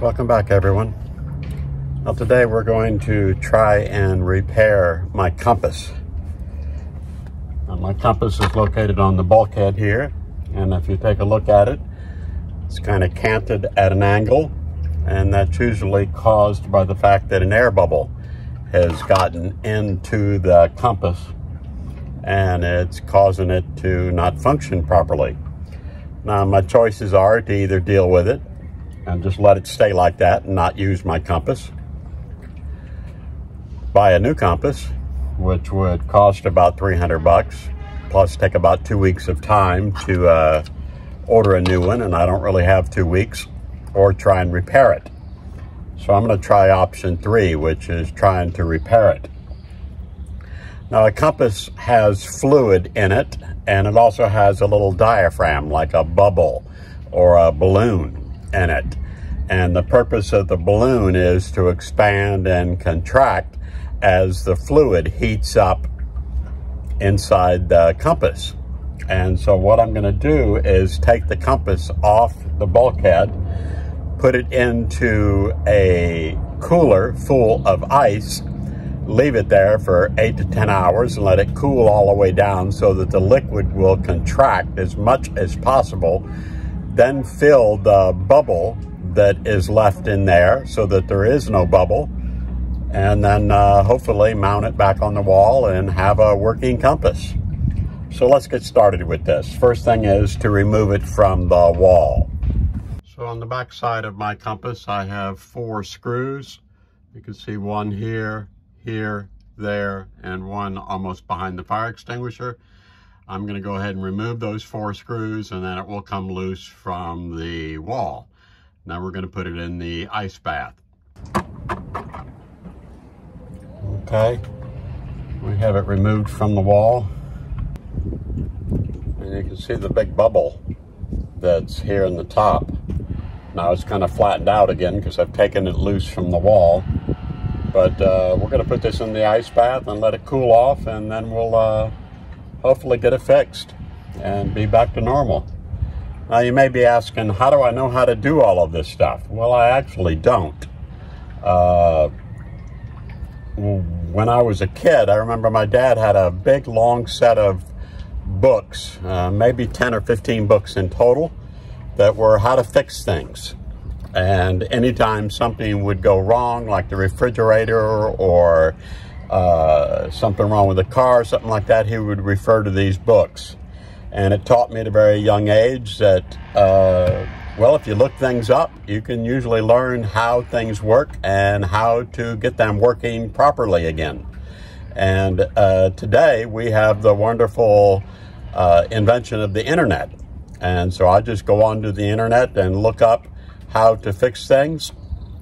Welcome back everyone. Well, today we're going to try and repair my compass. Now, my compass is located on the bulkhead here, and if you take a look at it, it's kind of canted at an angle, and that's usually caused by the fact that an air bubble has gotten into the compass and it's causing it to not function properly. Now, my choices are to either deal with it and just let it stay like that and not use my compass. Buy a new compass, which would cost about 300 bucks, plus take about two weeks of time to uh, order a new one, and I don't really have two weeks, or try and repair it. So I'm going to try option three, which is trying to repair it. Now a compass has fluid in it, and it also has a little diaphragm, like a bubble or a balloon in it. And the purpose of the balloon is to expand and contract as the fluid heats up inside the compass. And so what I'm gonna do is take the compass off the bulkhead, put it into a cooler full of ice, leave it there for eight to 10 hours and let it cool all the way down so that the liquid will contract as much as possible then fill the bubble that is left in there so that there is no bubble. And then uh, hopefully mount it back on the wall and have a working compass. So let's get started with this. First thing is to remove it from the wall. So on the back side of my compass, I have four screws. You can see one here, here, there, and one almost behind the fire extinguisher. I'm going to go ahead and remove those four screws and then it will come loose from the wall. Now we're going to put it in the ice bath. Okay, we have it removed from the wall. And you can see the big bubble that's here in the top. Now it's kind of flattened out again because I've taken it loose from the wall. But uh, we're going to put this in the ice bath and let it cool off and then we'll uh, hopefully get it fixed and be back to normal. Now you may be asking, how do I know how to do all of this stuff? Well, I actually don't. Uh, when I was a kid, I remember my dad had a big long set of books, uh, maybe 10 or 15 books in total, that were how to fix things. And anytime something would go wrong, like the refrigerator or uh, something wrong with the car, something like that, he would refer to these books. And it taught me at a very young age that, uh, well, if you look things up, you can usually learn how things work and how to get them working properly again. And uh, today we have the wonderful uh, invention of the internet. And so I just go onto the internet and look up how to fix things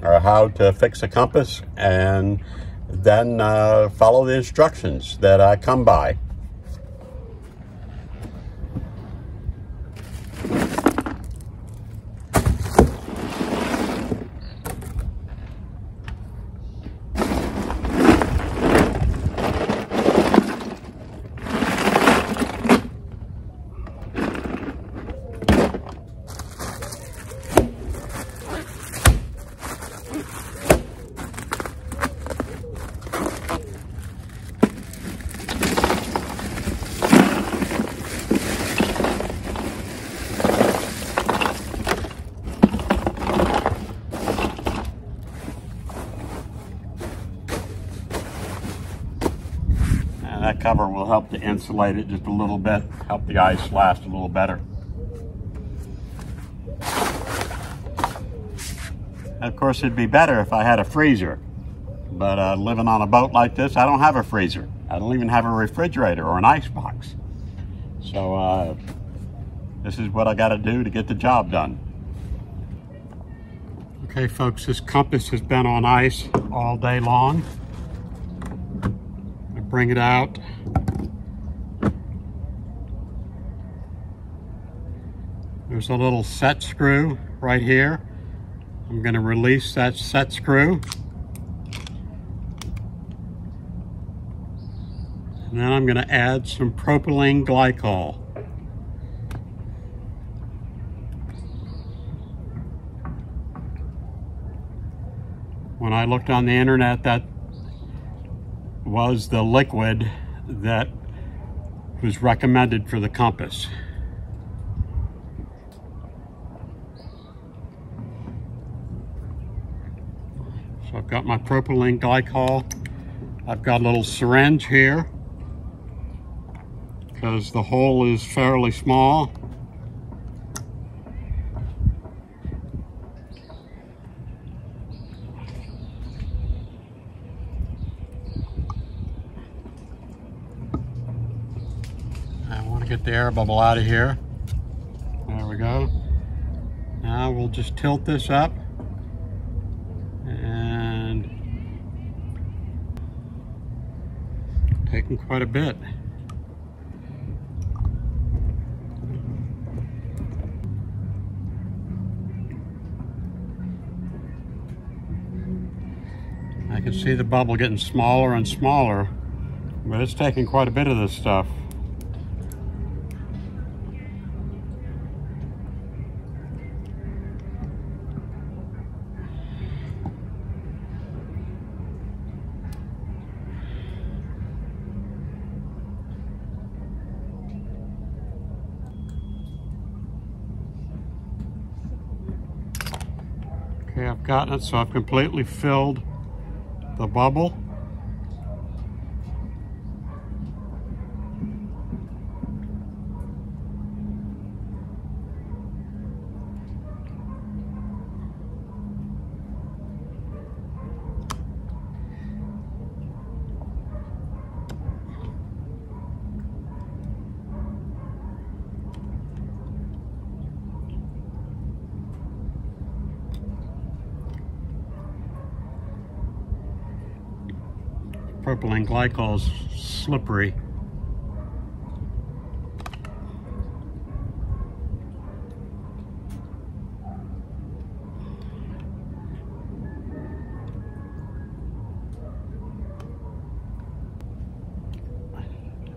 or how to fix a compass and then uh, follow the instructions that I come by. that cover will help to insulate it just a little bit, help the ice last a little better. Of course, it'd be better if I had a freezer, but uh, living on a boat like this, I don't have a freezer. I don't even have a refrigerator or an ice box. So uh, this is what I got to do to get the job done. Okay, folks, this compass has been on ice all day long bring it out. There's a little set screw right here. I'm going to release that set screw. And then I'm going to add some propylene glycol. When I looked on the internet, that was the liquid that was recommended for the compass. So I've got my propylene glycol. I've got a little syringe here because the hole is fairly small. Get the air bubble out of here. There we go. Now we'll just tilt this up and taking quite a bit. I can see the bubble getting smaller and smaller, but it's taking quite a bit of this stuff. Okay, I've gotten it, so I've completely filled the bubble. Propylene glycol is slippery.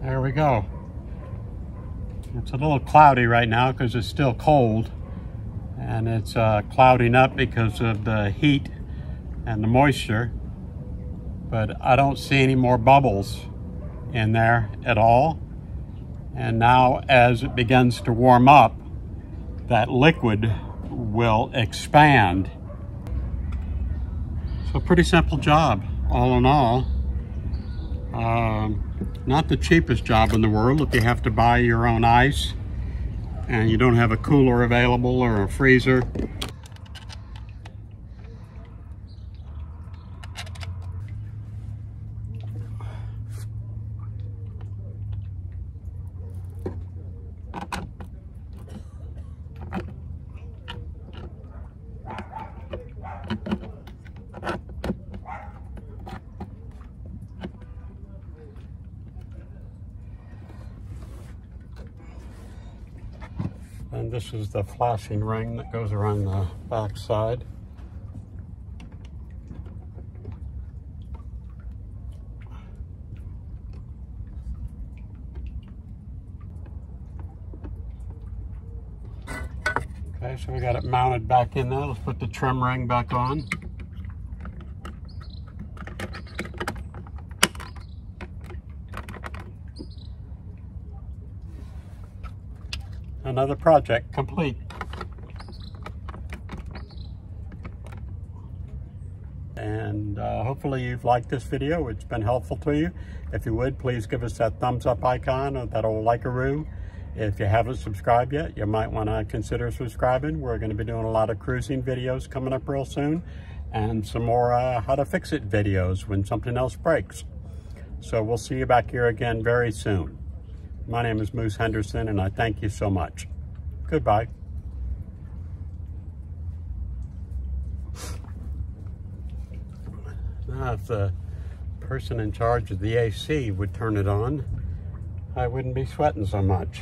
There we go. It's a little cloudy right now because it's still cold and it's uh, clouding up because of the heat and the moisture but I don't see any more bubbles in there at all. And now as it begins to warm up, that liquid will expand. So pretty simple job, all in all. Um, not the cheapest job in the world if you have to buy your own ice and you don't have a cooler available or a freezer. This is the flashing ring that goes around the back side. Okay, so we got it mounted back in there. Let's put the trim ring back on. Another project complete. And uh, hopefully you've liked this video. It's been helpful to you. If you would, please give us that thumbs up icon or that old like-a-roo. If you haven't subscribed yet, you might want to consider subscribing. We're going to be doing a lot of cruising videos coming up real soon and some more uh, how to fix it videos when something else breaks. So we'll see you back here again very soon. My name is Moose Henderson and I thank you so much. Goodbye. Now if the person in charge of the AC would turn it on, I wouldn't be sweating so much.